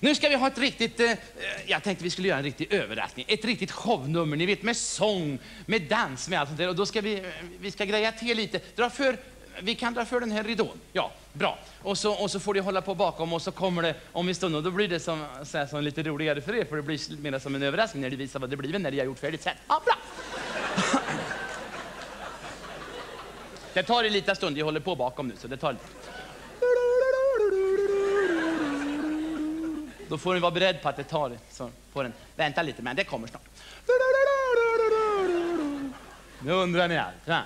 Nu ska vi ha ett riktigt, eh, eh, jag tänkte vi skulle göra en riktig överraskning. Ett riktigt shownummer, ni vet med sång, med dans, med allt sånt där. Och då ska vi, eh, vi ska greja till lite. Dra för, vi kan dra för den här ridån. Ja, bra. Och så, och så får du hålla på bakom och så kommer det om en stund och då blir det som, så här, som lite roligare för er för det blir mer som en överraskning när du visar vad det blir när jag har gjort färdigt sen. Ja, bra. Det tar en liten stund, jag håller på bakom nu så det tar lite. Då får ni vara beredd på att det tar så får den. Vänta lite, men det kommer snart. Nu undrar ni allt, va?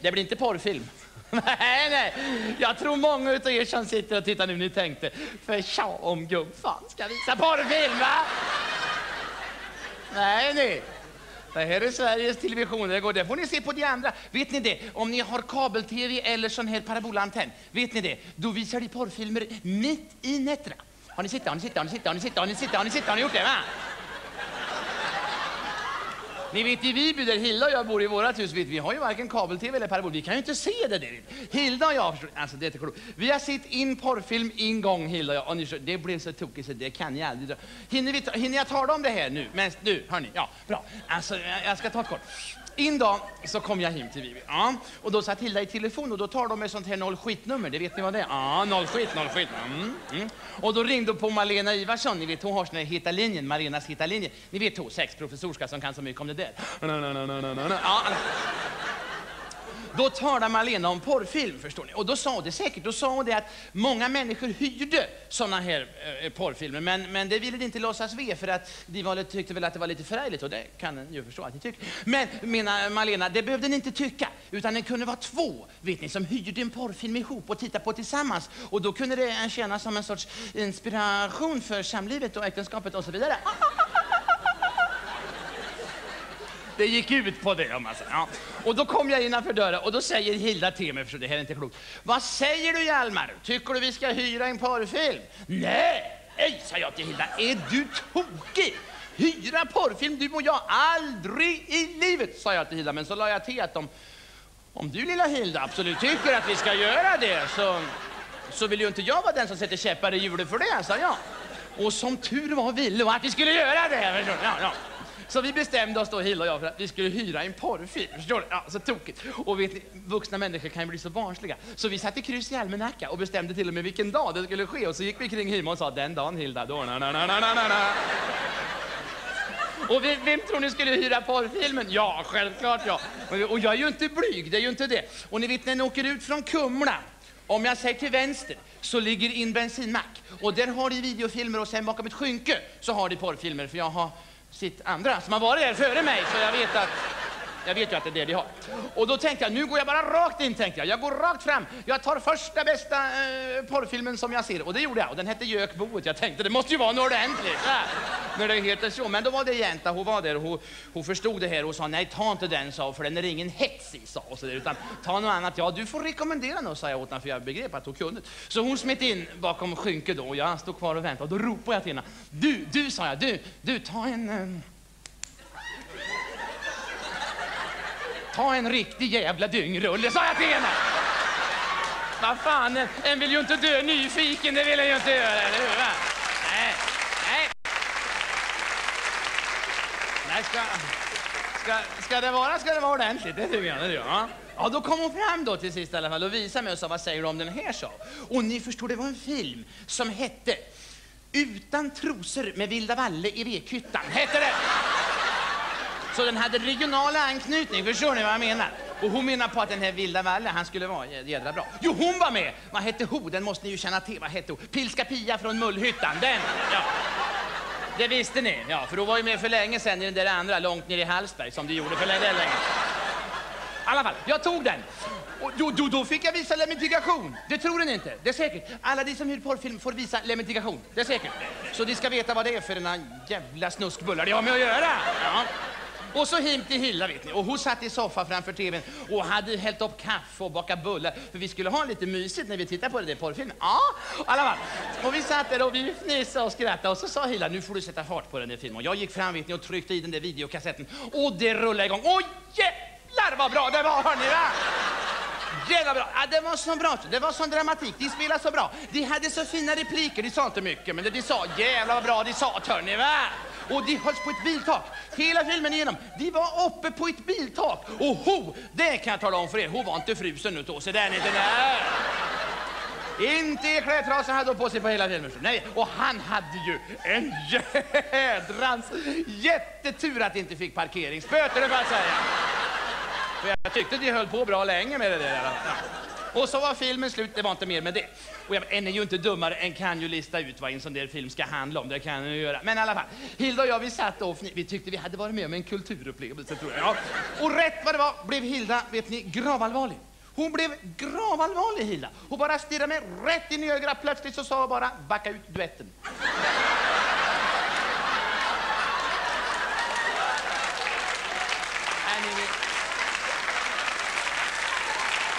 Det blir inte porrfilm. nej, nej. Jag tror många av er som sitter och tittar nu, ni tänkte, för tja om gubbfan ska visa porrfilm, va? nej, ni. Det här är Sveriges Television, det går det får ni se på de andra. Vet ni det? Om ni har kabel-tv eller sån här parabolantenn, vet ni det? Då visar de porrfilmer mitt i nätterna. Har ni sett Har ni sett Har ni sett Har ni sett Har ni sett Har ni sett Har ni gjort det? Va? Ni vet i Viby där Hilda och jag bor i vårat hus, vet, vi har ju varken kabel-tv eller parabol. Vi kan ju inte se det där. Hilda och jag, alltså det är klokt. Vi har sett in porrfilm en gång Hilda och jag och ni, det blev så tokigt så det kan jag aldrig dra. Hinner, vi ta, hinner jag tala om det här nu? Men nu, hörni, ja, bra. Alltså, jag, jag ska ta ett kort. En dag så kom jag hem till Vivi. Ja, och då satt Hilda i telefon och då tar de ett sånt här noll skitnummer. Det vet ni vad det är? Ja, noll skit, noll skit. Mm, mm. Och då ringde på Malena Ivarsson. Ni vet hon har sån här Heta linjen, Malenas Heta linje. Ni vet hon, sexprofessorska som kan så mycket om det där. Ja, då talade Malena om porrfilm, förstår ni. Och då sa hon det säkert, då sa hon det att många människor hyrde sådana här eh, porrfilmer, men, men det ville de inte låtsas ve för att de var, tyckte väl att det var lite förärligt och det kan en ju förstå att ni tycker. Men, menar Malena, det behövde ni inte tycka, utan det kunde vara två, vet ni, som hyrde en porrfilm ihop och tittade på tillsammans. Och då kunde det tjäna som en sorts inspiration för samlivet och äktenskapet och så vidare. Det gick ut på det. Om man säger. Ja. Och då kom jag innanför dörren och då säger Hilda till mig, för det här är inte klokt. Vad säger du Hjalmar? Tycker du vi ska hyra en porrfilm? Nej, nej, sa jag till Hilda. Är du tokig? Hyra porrfilm, du och jag, aldrig i livet, sa jag till Hilda. Men så la jag till att om, om du lilla Hilda absolut tycker att vi ska göra det så, så vill ju inte jag vara den som sätter käppar i hjulet för det, sa jag. Och som tur var ville att vi skulle göra det. Ja, ja. Så vi bestämde oss då, Hilda och jag, för att vi skulle hyra en porrfilm. Förstår du? Ja, så tokigt. Och vet ni, vuxna människor kan ju bli så barnsliga. Så vi satte kryss i almanacka och bestämde till och med vilken dag det skulle ske. Och så gick vi kring hemma och sa den dagen Hilda, då na na na na na na. Och vem, vem tror ni skulle hyra porrfilmen? Ja, självklart ja. Och jag är ju inte blyg, det är ju inte det. Och ni vet när ni åker ut från Kumla, om jag säger till vänster så ligger in bensinmack. Och där har de videofilmer och sen bakom ett skynke så har de porrfilmer. För jag har sitt andra. Som har varit där före mig, så jag vet att jag vet ju att det är det de har. Och då tänkte jag, nu går jag bara rakt in, tänkte jag. Jag går rakt fram. Jag tar första bästa eh, porrfilmen som jag ser. Och det gjorde jag. Och den hette Gökboet. Jag tänkte, det måste ju vara något ordentligt. Ja, när det heter så. Men då var det Jänta, hon var där hon, hon förstod det här och sa, nej ta inte den, sa för den är ingen hets i, sa och så där, utan ta något annat. Ja, du får rekommendera något, sa jag åt henne, för jag begrep att hon kunde. Så hon smet in bakom skynket då och jag stod kvar och väntade. Och då ropade jag till henne, du, du, sa jag, du, du, ta en... Eh, Ta en riktig jävla dyngrulle, sa jag till henne. Vad fan, en vill ju inte dö nyfiken, det vill en ju inte göra, eller hur? Va? Nej, nej. Nej, ska, ska, ska det vara, ska det vara ordentligt, det tycker jag. Det ja. ja, då kom hon fram då till sist i alla fall och visade mig och sa, vad säger du om den här, så? Och ni förstår, det var en film som hette Utan trosor med Vilda Valle i Vekhyttan, hette det. Så den hade regionala anknytning, förstår ni vad jag menar? Och hon menar på att den här vilda Valle, han skulle vara jädra bra. Jo, hon var med! Vad hette hon? Den måste ni ju känna till. Vad hette hon? Pilska Pia från Mullhyttan, den! Ja. Det visste ni, ja, för hon var ju med för länge sedan i den där andra, långt ner i Hallsberg, som du gjorde för länge, länge. I alla fall, jag tog den. Och då, då, då fick jag visa lemitigation. Det tror ni inte. Det är säkert. Alla de som hyr porrfilm får visa lemitigation. Det är säkert. Så de ska veta vad det är för en jävla snuskbullar de har med att göra. Ja. Och så hem till Hilla vet ni. Och hon satt i soffan framför tvn och hade hällt upp kaffe och bakat bullar. För vi skulle ha lite mysigt när vi tittade på den där porrfilmen. Ja, alla fall. Och vi satt där och vi fnissade och skrattade och så sa Hilla, nu får du sätta fart på den där filmen. Och jag gick fram vet ni och tryckte i den där videokassetten och det rullade igång. Och jävlar vad bra det var hörni va! Jävla bra! Ja, det var så bra. Det var sån dramatik. De spelade så bra. De hade så fina repliker. De sa inte mycket, men det de sa, jävla vad bra de sa, hörni va? Och de hölls på ett biltak. Hela filmen igenom. De var uppe på ett biltak. Och ho, det kan jag tala om för er, hon var inte frusen nu då, så den inte där. Inte klädtrasan hade hon på sig på hela filmen. Nej, och han hade ju en jädrans jättetur att inte fick parkeringsböter, det får jag säga. För jag tyckte de höll på bra länge med det där. Och så var filmen slut, det var inte mer med det. Och jag, en är ju inte dummare än kan ju lista ut vad en sån där film ska handla om, det kan den ju göra. Men i alla fall, Hilda och jag vi satt och vi tyckte vi hade varit med om en kulturupplevelse tror jag. Ja. Och rätt vad det var blev Hilda, vet ni, gravallvarlig. Hon blev gravallvarlig Hilda. Hon bara stirrade mig rätt in i ögat. Plötsligt så sa hon bara backa ut duetten. Äh,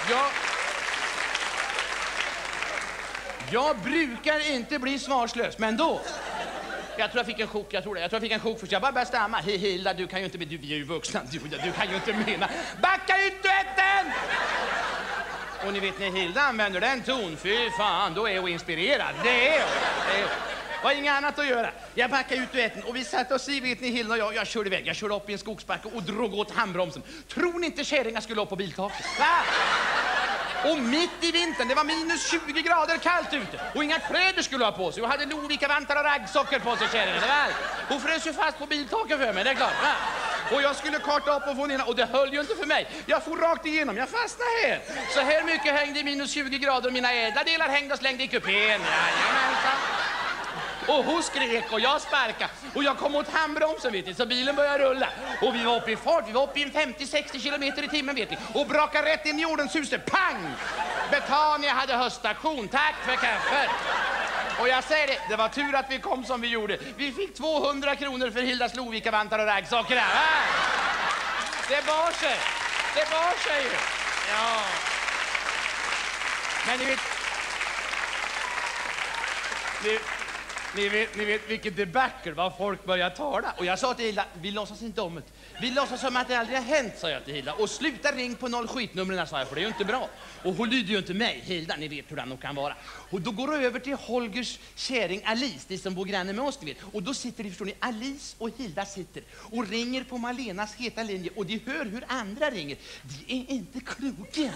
jag... Jag brukar inte bli svarslös, men då... Jag tror jag fick en chock, jag tror det. Jag tror jag fick en chock först. Jag bara började stamma. Hej Hilda, du kan ju inte... Du, vi är ju vuxna. Du, du kan ju inte mena... Backa ut duetten! Och ni vet när Hilda använder den ton, fy fan, då är hon inspirerad. Det är hon. Det är hon. var inget annat att göra. Jag backade ut duetten och vi satt oss i, vet ni, Hilda och jag, jag körde iväg. Jag körde upp i en skogsbacke och drog åt handbromsen. Tror ni inte kärringar skulle upp på biltaket? Va? Och mitt i vintern, det var minus 20 grader kallt ute och inga kläder skulle ha på sig. Och hade lovikkavantar och raggsockor på sig kärringen. Hon frös ju fast på biltaket för mig, det är klart. Va? Och jag skulle karta upp och få ner och det höll ju inte för mig. Jag for rakt igenom, jag fastnade här. Så här mycket hängde i minus 20 grader och mina ädla delar hängde och slängde i kupén. Jajamensan. Och hon skrek och jag sparkade och jag kom åt handbromsen vet ni, så bilen började rulla. Och vi var uppe i fart, vi var uppe i 50-60 kilometer i timmen vet ni. Och brakade rätt in i ordenshuset, pang! Betania hade höststation. tack för kaffet. Och jag säger det, det var tur att vi kom som vi gjorde. Vi fick 200 kronor för Hildas Lovika-vantar och raggsockor. Va? Det bar sig, det bar sig ju. Ja. Men ni vet... Nu, ni vet, ni vet vilket debacle, vad folk börjar tala. Och jag sa till Hilda, vi låtsas inte om det. Vi låtsas som att det aldrig har hänt, sa jag till Hilda. Och sluta ring på noll skitnumren, sa jag, för det är ju inte bra. Och hon lyder ju inte mig. Hilda, ni vet hur hon kan vara. Och då går hon över till Holgers käring Alice, de som bor granne med oss, ni vet. Och då sitter de, förstår ni, Alice och Hilda sitter och ringer på Malenas heta linje och de hör hur andra ringer. De är inte kloka.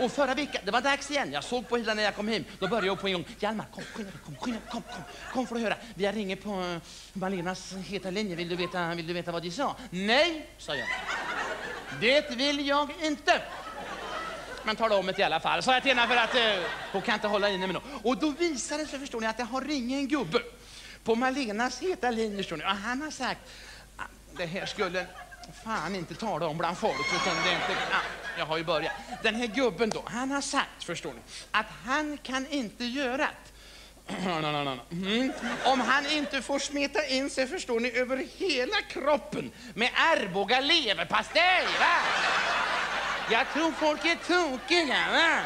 Och förra veckan, det var dags igen. Jag såg på Hilda när jag kom hem. Då började jag på en gång. Hjalmar, kom, skynda kom, skynda dig, kom, kom, kom för att höra. Jag ringer på eh, Malenas heta linje. Vill du, veta, vill du veta vad de sa? Nej, sa jag. Det vill jag inte. Men tala om det i alla fall, sa jag till henne för att eh, hon kan inte hålla inne med något. Och då visade det sig, förstår ni, att det har ringt en gubbe på Malenas heta linje, förstår ni. Och han har sagt, ah, det här skulle fan inte tala om bland folk. Utan det är inte, ah, jag har ju börjat. Den här gubben då, han har sagt, förstår ni, att han kan inte göra det. Mm. Om han inte får smeta in sig, förstår ni, över hela kroppen med Arboga leverpastej, va? Jag tror folk är tokiga, va?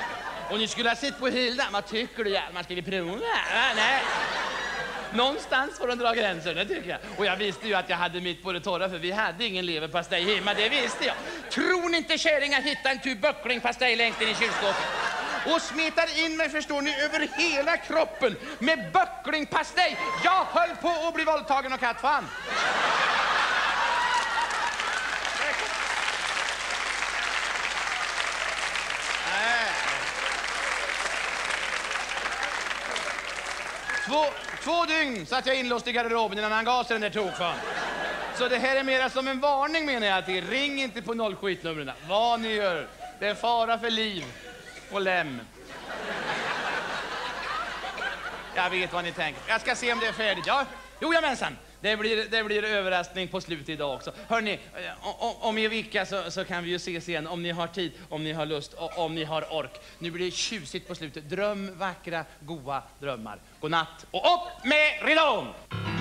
Och ni skulle ha sett på Hilda. Vad tycker du, Hjalmar? Ska vi prova? Va? Nej. Någonstans får de dra gränsen, det tycker jag. Och jag visste ju att jag hade mitt på det torra, för vi hade ingen leverpastej hemma, det visste jag. Tror ni inte kärringar hittar en tub böcklingpastej längst in i kylskåpet? Och smetar in mig, förstår ni, över hela kroppen med böcklingpastej. Jag höll på att bli våldtagen och kattfan. Två, två dygn satt jag inlåst i garderoben innan han gav sig den där tokfan. Så det här är mera som en varning menar jag till. Ring inte på nollskitnumren. Vad ni gör. Det är fara för liv och lem. Jag vet vad ni tänker. Jag ska se om det är färdigt. Ja, jojamensan. Det blir, det blir överraskning på slutet idag också. Hörrni, eh, om, om en vecka så, så, kan vi ju ses igen om ni har tid, om ni har lust och om ni har ork. Nu blir det tjusigt på slutet. Dröm vackra, goa drömmar. God natt och upp med ridån!